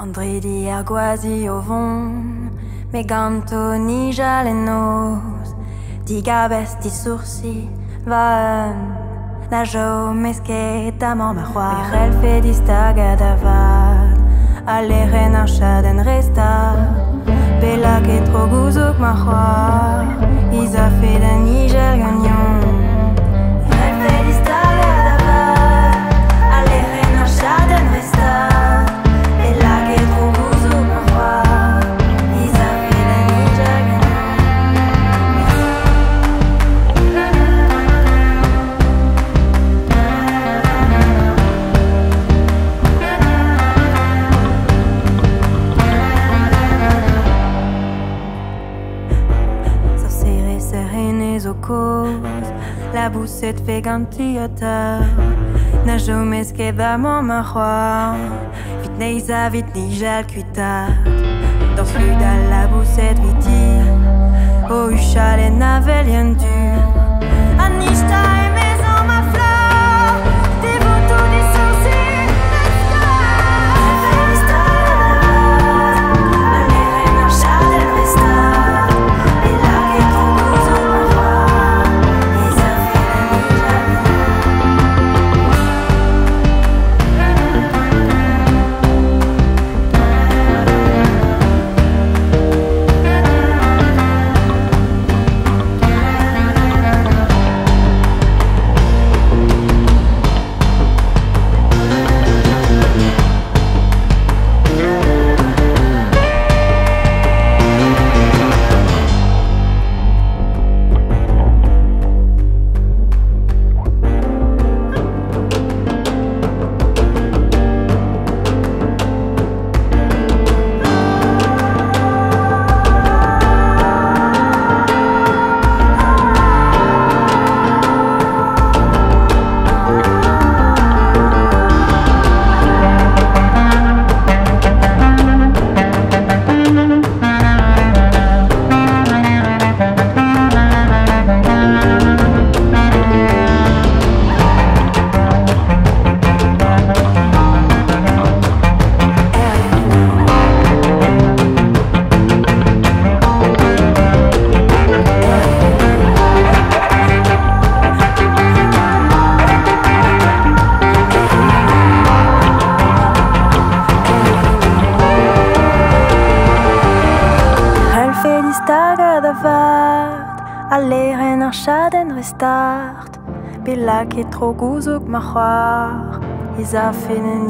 André di erguasi ovon, me ganto ni jalenos, di gabes di sourcils, va na jo meske tamam ma roi. Rel fe di staga davad, alle ren serenes o cos La boussette fait gantiota Na jomes que vamos ma roi Vite neiza vite ni jal cuita. Dans flux à la boussette viti O uchal du Anista et maison ar chadenn restart Belak e tro gouzog ma c'hoar. Ez a fenn en